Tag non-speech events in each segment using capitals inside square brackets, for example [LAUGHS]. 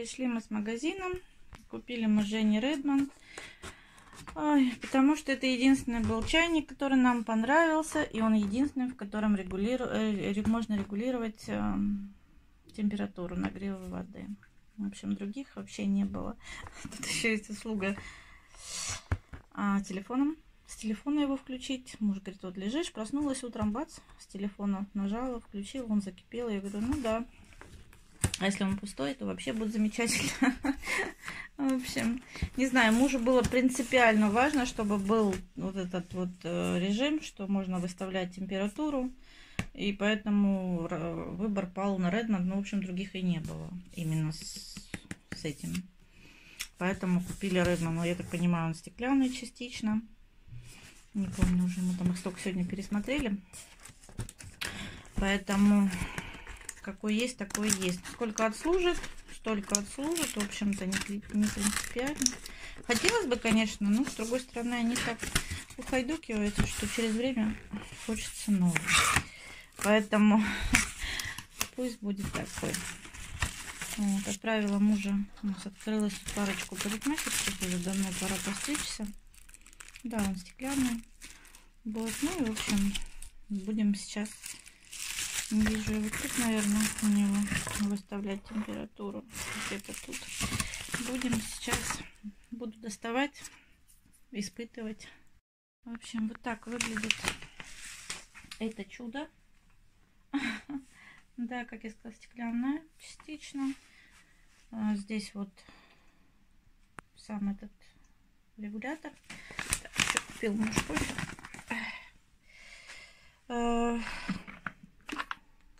Пришли мы с магазином. Купили мы Жене Редман. Потому что это единственный был чайник, который нам понравился. И он единственный, в котором регулиру... э, можно регулировать э, температуру нагрева воды. В общем, других вообще не было. [LAUGHS] Тут еще есть услуга а, телефоном. С телефона его включить. Муж говорит, вот лежишь, проснулась утром, бац, с телефона нажала, включила, он закипел. Я говорю, ну да, а если он пустой, то вообще будет замечательно. [LAUGHS] В общем, не знаю, мужу было принципиально важно, чтобы был вот этот вот э, режим, что можно выставлять температуру. И поэтому выбор пал на Redmond. Ну, в общем, других и не было именно с, с этим. Поэтому купили Redmond. Но я так понимаю, он стеклянный частично. Не помню уже, мы там их столько сегодня пересмотрели. Поэтому какой есть, такой есть. Сколько отслужит, столько отслужит. В общем-то, не, не принципиально. Хотелось бы, конечно, но с другой стороны, они так ухайдукиваются, что через время хочется новый. Поэтому [LAUGHS] пусть будет такой. Вот, отправила мужа. У нас открылась парочку парикмахерских. Уже давно пора постричься. Да, он стеклянный. Вот, ну и, в общем, будем сейчас вижу его тут, наверное, у него выставлять температуру. Где-то тут. Будем сейчас, буду доставать, испытывать. В общем, вот так выглядит это чудо. [LAUGHS] Да, как я сказала, стеклянная частично. А, здесь вот сам этот регулятор. Так, еще купил муж.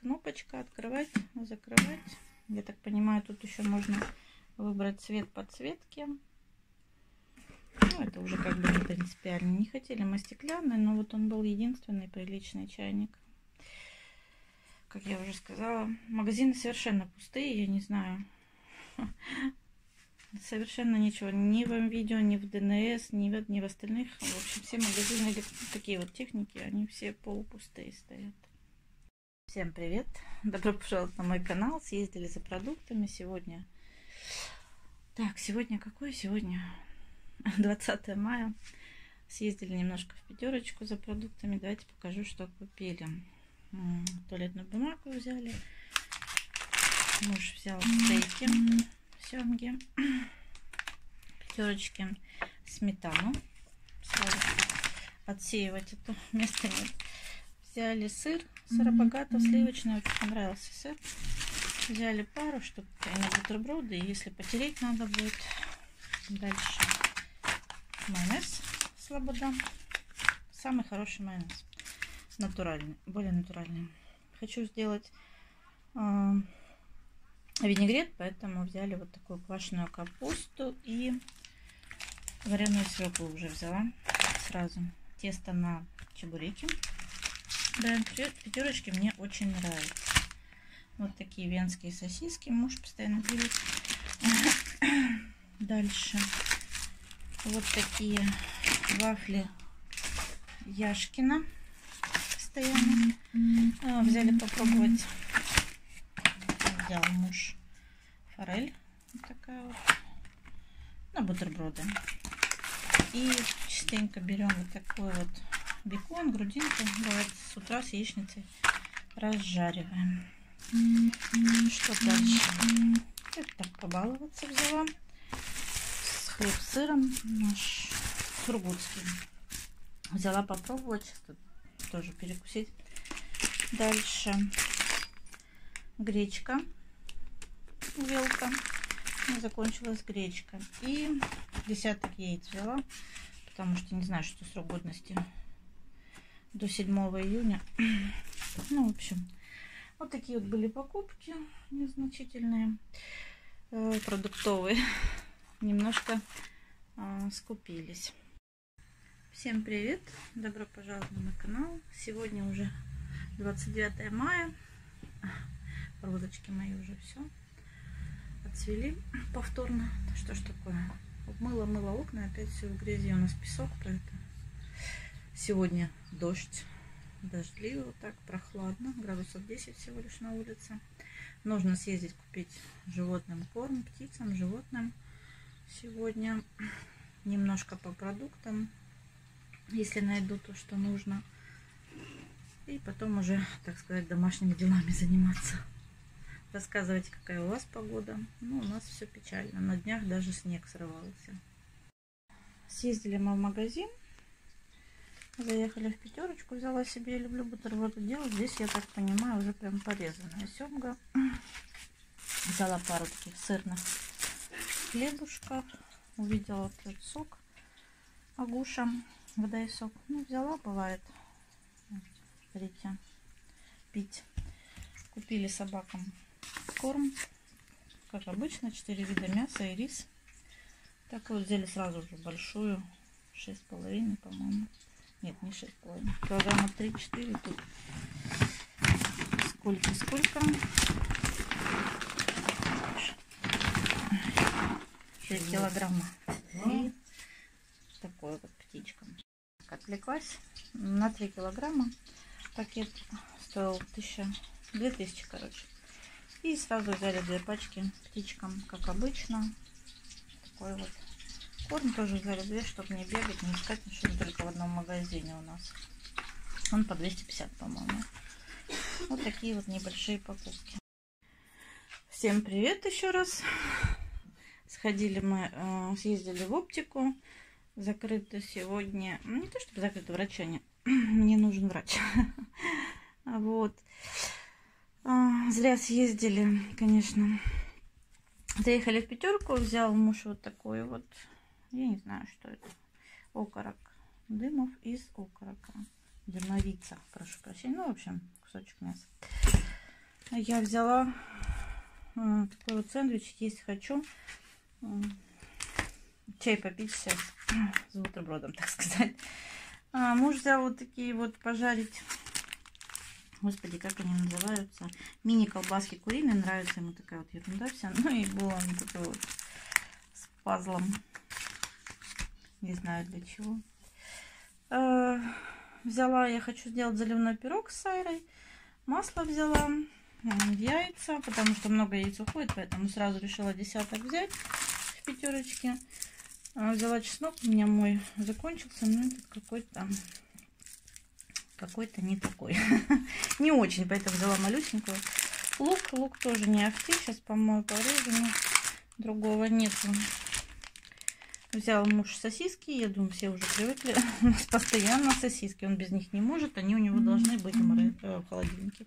Кнопочка открывать, закрывать. Я так понимаю, тут еще можно выбрать цвет подсветки. Ну, это уже как бы не принципиально. Не хотели мы стеклянный, но вот он был единственный приличный чайник. Как я уже сказала, магазины совершенно пустые, я не знаю. Совершенно ничего. Ни в видео, ни в ДНС, ни в, ни в остальных. В общем, все магазины такие вот техники, они все полупустые стоят. Всем привет! Добро пожаловать на мой канал. Съездили за продуктами сегодня. Так, сегодня какое? Сегодня [LAUGHS] 20 мая. Съездили немножко в пятерочку за продуктами. Давайте покажу, что купили. Туалетную бумагу взяли. Муж взял стейки семги. Пятерочки сметану. Сразу отсеивать это место нет Взяли сыр, сыробогатов, сливочный, очень понравился сыр. Взяли пару штук на бутерброды, если потереть надо будет. Дальше майонез слобода. Самый хороший майонез. Натуральный, более натуральный. Хочу сделать э, винегрет, поэтому взяли вот такую квашеную капусту и вареную свеклу уже взяла сразу. Тесто на чебуреки. Бренд пятерочки мне очень нравится. Вот такие венские сосиски муж постоянно берет. [COUGHS] Дальше вот такие вафли Яшкина постоянно. А, взяли попробовать. Взял муж форель. Вот такая вот. На бутерброды. И частенько берем вот такой вот бекон, грудинку. Бывает с утра с яичницей разжариваем. Что дальше? Это так побаловаться взяла. С хлеб с сыром наш сургутский. Взяла попробовать. Сейчас тоже перекусить. Дальше гречка. Велка. Закончилась гречка. И десяток яиц взяла. Потому что не знаю, что срок годности до 7 июня. [CLEARS THROAT] Ну, в общем, вот такие вот были покупки незначительные, э, продуктовые. [LAUGHS] Немножко э, скупились. Всем привет! Добро пожаловать на канал. Сегодня уже 29 мая. [LAUGHS] Розочки мои уже все отцвели повторно. Что ж такое? Мыло-мыло окна, опять все в грязи. У нас песок, поэтому Сегодня дождь, дождливо, так прохладно, градусов 10 всего лишь на улице. Нужно съездить купить животным корм, птицам, животным сегодня. Немножко по продуктам, если найду то, что нужно. И потом уже, так сказать, домашними делами заниматься. Рассказывайте, какая у вас погода. Ну, у нас все печально. На днях даже снег срывался. Съездили мы в магазин. Заехали в пятерочку, взяла себе, я люблю бутерброды делать. Здесь, я так понимаю, уже прям порезанная семга. Взяла пару таких сырных хлебушков. Увидела вот этот сок агуша, вода и сок. Ну, взяла, бывает, смотрите, пить. Купили собакам корм, как обычно, 4 вида мяса и рис. Так вот, взяли сразу же большую, 6,5, по-моему. Нет, не 6,5. Килограмма 3-4 тут. Сколько, сколько? 6 килограмма. И такой вот птичка. Отвлеклась на 3 килограмма. Пакет стоил 1000, 2000, короче. И сразу взяли две пачки птичкам, как обычно. Такой вот корм тоже взяли две, чтобы не бегать, не искать ничего только в одном магазине у нас. Он по 250, по-моему. Вот такие вот небольшие покупки. Всем привет еще раз. Сходили мы, э, съездили в оптику. Закрыто сегодня, ну, не то чтобы закрыто, врача не, [CLEARS THROAT] мне нужен врач. [LAUGHS] Вот. А, зря съездили, конечно. Заехали в пятерку, взял муж вот такой вот, я не знаю, что это, окорок. Дымов из окорока. Дымовица, прошу прощения. Ну, в общем, кусочек мяса. Я взяла такой вот сэндвич, есть хочу. Чай попить сейчас с бутербродом, [LAUGHS] так сказать. А, муж взял вот такие вот пожарить Господи, как они называются? Мини-колбаски куриные. Нравится ему такая вот ерунда вся. [LAUGHS] Ну и было он такой вот с пазлом. Не знаю для чего. Э, взяла, я хочу сделать заливной пирог с сайрой. Масло взяла. Яйца, потому что много яиц уходит, поэтому сразу решила десяток взять в пятерочке. Э, взяла чеснок, у меня мой закончился, но этот какой-то какой-то не такой. [LAUGHS] не очень, поэтому взяла малюсенькую. Лук, лук тоже не ахти. Сейчас помою, порежу. Другого нету. Взял муж сосиски. Я думаю, все уже привыкли. [LAUGHS] У нас постоянно сосиски. Он без них не может. Они у него должны быть э, в холодильнике.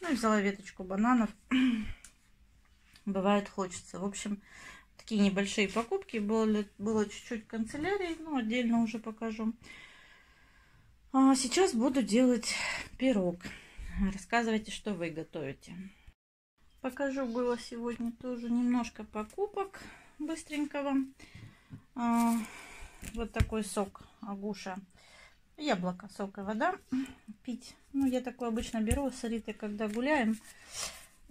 Ну и взяла веточку бананов. [CLEARS THROAT] Бывает хочется. В общем, такие небольшие покупки. Было, было чуть-чуть канцелярии. Ну, отдельно уже покажу. А сейчас буду делать пирог. Рассказывайте, что вы готовите. Покажу, было сегодня тоже немножко покупок быстренького. А, вот такой сок агуша. Яблоко, сок и вода. Пить. Ну, я такой обычно беру с Ритой, когда гуляем,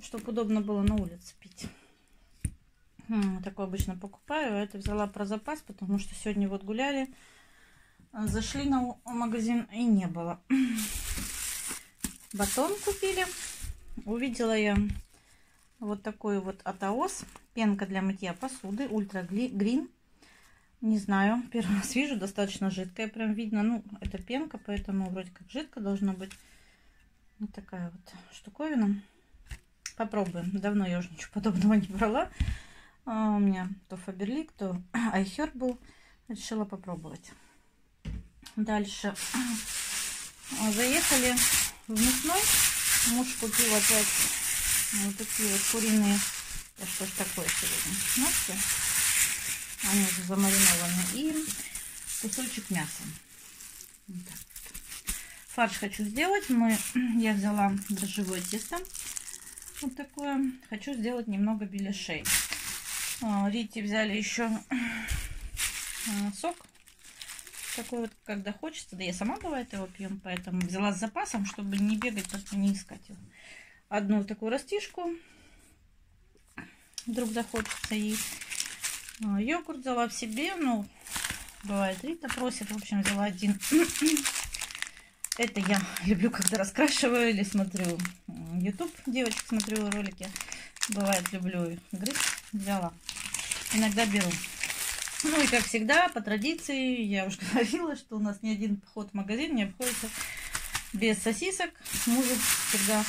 чтобы удобно было на улице пить. Такой обычно покупаю. Это взяла про запас, потому что сегодня вот гуляли. Зашли на магазин и не было. Батон купили. Увидела я вот такой вот Атаос. Пенка для мытья посуды. Ультра Грин. Не знаю, [LAUGHS] первый раз вижу, достаточно жидкая, прям видно. Ну, это пенка, поэтому вроде как жидко должно быть. Вот такая вот штуковина. Попробуем. Давно я уже ничего [LAUGHS] подобного не брала. А у меня то Фаберлик, то [CLEARS THROAT] Айхер был. Решила попробовать. Дальше. Заехали в мясной. Муж купил опять вот такие вот куриные. Да что ж такое сегодня? Ножки. Они уже замаринованы. И кусочек мяса. Вот. Фарш хочу сделать. Мы, [CLEARS THROAT] я взяла дрожжевое тесто. Вот такое. Хочу сделать немного беляшей. А, Рите взяли еще [CLEARS THROAT] а, сок такой вот, когда хочется. Да я сама бывает его пьем, поэтому взяла с запасом, чтобы не бегать, только не искать его. Одну такую растишку. Вдруг захочется ей. А, йогурт взяла в себе, ну, бывает Рита просит. В общем, взяла один. [COUGHS] Это я [LAUGHS] люблю, когда раскрашиваю или смотрю YouTube, девочек смотрю ролики. Бывает, люблю грызть. Взяла. Иногда беру. Ну и как всегда, по традиции, я уже [LAUGHS] говорила, что у нас ни один поход в магазин не обходится без сосисок. Мужу всегда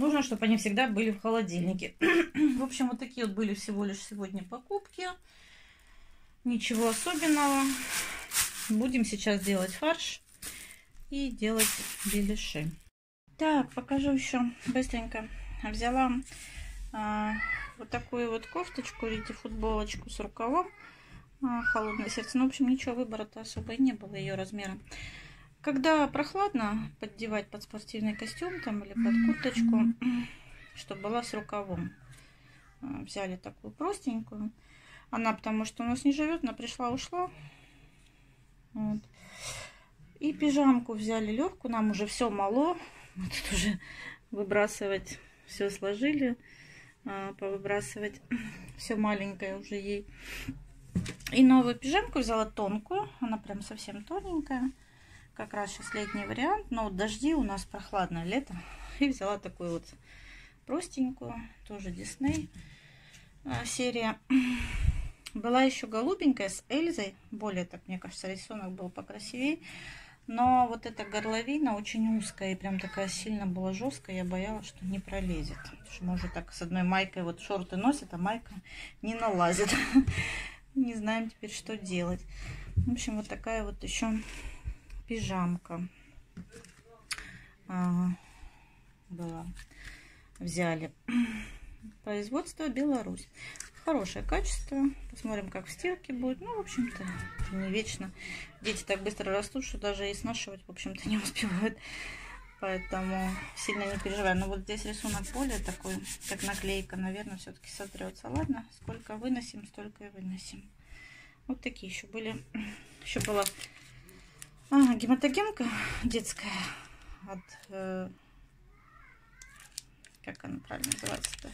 нужно, чтобы они всегда были в холодильнике. [CLEARS THROAT] в общем, вот такие вот были всего лишь сегодня покупки. Ничего особенного. Будем сейчас делать фарш и делать беляши. Так, покажу еще быстренько. Взяла а, вот такую вот кофточку, видите, футболочку с рукавом. А, холодное сердце. Ну, в общем, ничего выбора-то особо не было ее размера. Когда прохладно, поддевать под спортивный костюм там или под курточку, [CLEARS THROAT] чтобы была с рукавом. А, взяли такую простенькую. Она потому что у нас не живет, она пришла-ушла. Вот. И пижамку взяли легкую, нам уже все мало. Мы тут уже выбрасывать все сложили, а, повыбрасывать [CLEARS THROAT] все маленькое уже ей. И новую пижамку взяла тонкую, она прям совсем тоненькая. Как раз сейчас летний вариант, но дожди у нас прохладное лето. [LAUGHS] И взяла такую вот простенькую, тоже Дисней а, серия. [CLEARS THROAT] Была еще голубенькая с Эльзой. Более так, мне кажется, рисунок был покрасивее. Но вот эта горловина очень узкая и прям такая сильно была жесткая. Я боялась, что не пролезет. Потому что может так с одной майкой вот шорты носит, а майка не налазит. [LAUGHS] Не знаем теперь, что делать. В общем, вот такая вот еще пижамка была. Взяли. [CLEARS THROAT] Производство Беларусь. Хорошее качество. Посмотрим, как в стирке будет. Ну, в общем-то, не вечно. Дети так быстро растут, что даже и снашивать, в общем-то, [LAUGHS] не успевают. Поэтому сильно не переживаю. Но вот здесь рисунок более такой, как наклейка, наверное, все-таки сотрется. Ладно, сколько выносим, столько и выносим. Вот такие еще были. [CLEARS THROAT] Еще была а, гематогенка детская от... Э, как она правильно называется-то?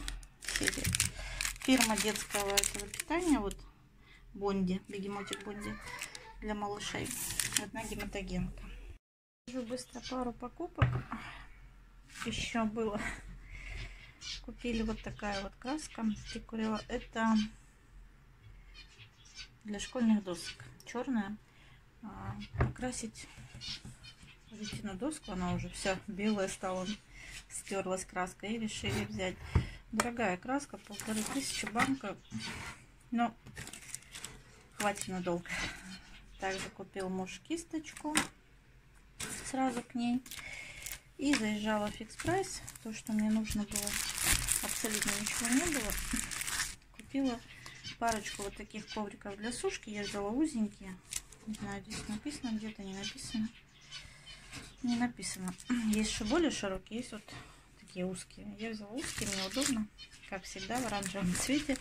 Фирма детского этого питания, вот Бонди, бегемотик Бонди для малышей. Одна гематогенка. Быстро пару покупок. Еще было. Купили вот такая вот краска. Прикурила. Это для школьных досок. Черная. А, покрасить на доску. Она уже вся белая стала. Стерлась краска. И решили взять Дорогая краска, полторы тысячи банка. Но хватит надолго. Также купил муж кисточку сразу к ней. И заезжала в фикс прайс. То, что мне нужно было. Абсолютно ничего не было. Купила парочку вот таких ковриков для сушки. Я взяла узенькие. Не знаю, здесь написано, где-то не написано. Не написано. [CLEARS THROAT] Есть еще более широкие, есть вот такие узкие. Я взяла узкие, мне удобно, как всегда, в оранжевом [LAUGHS] цвете.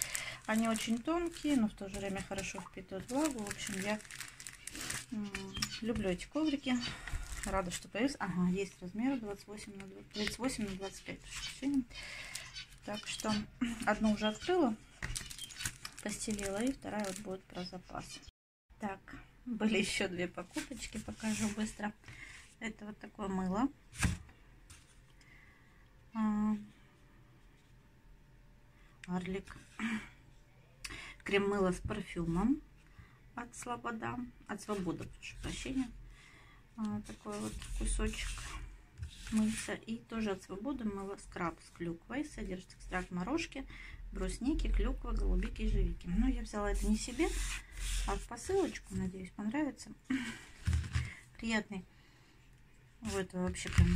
Они очень тонкие, но в то же время хорошо впитывают влагу. В общем, я люблю эти коврики. Рада, что появился. Ага, есть размер 28 на 20, 38 на 25. Так что [CLEARS THROAT] одну уже открыла, постелила, и вторая вот будет про запас. Так, были еще две покупочки, покажу быстро. Это вот такое мыло Арлик. Крем мыло с парфюмом от Слобода, от Свобода, прошу прощения. А, такой вот кусочек мыться. И тоже от Свободы мыло скраб с клюквой. Содержит экстракт морожки, брусники, клюквы, голубики и живики. Но я взяла это не себе, а в посылочку. Надеюсь, понравится. [LAUGHS] Приятный. Вот вообще прям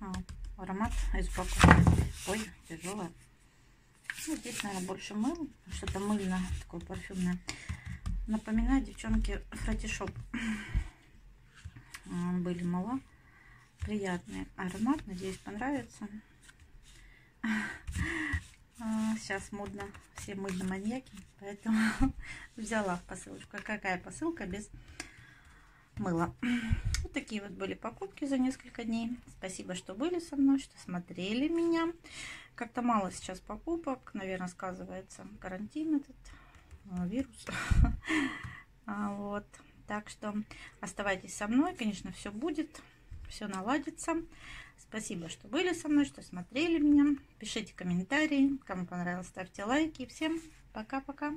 а, аромат из упаковки. Ой, тяжелая. Ну, здесь, наверное, больше мыл. Что-то мыльное, такое парфюмное. Напоминаю, девчонки, фратишоп. Были мало. Приятный аромат. Надеюсь, понравится. [LAUGHS] Сейчас модно все мыльные маньяки. Поэтому [LAUGHS] взяла посылочку. Какая посылка без мыла. [CLEARS THROAT] Вот такие вот были покупки за несколько дней. Спасибо, что были со мной, что смотрели меня. Как-то мало сейчас покупок. Наверное, сказывается карантин этот, а, вирус. [LAUGHS] А, вот. Так что оставайтесь со мной. Конечно, все будет. все наладится. Спасибо, что были со мной, что смотрели меня. Пишите комментарии. Кому понравилось, ставьте лайки. Всем пока-пока.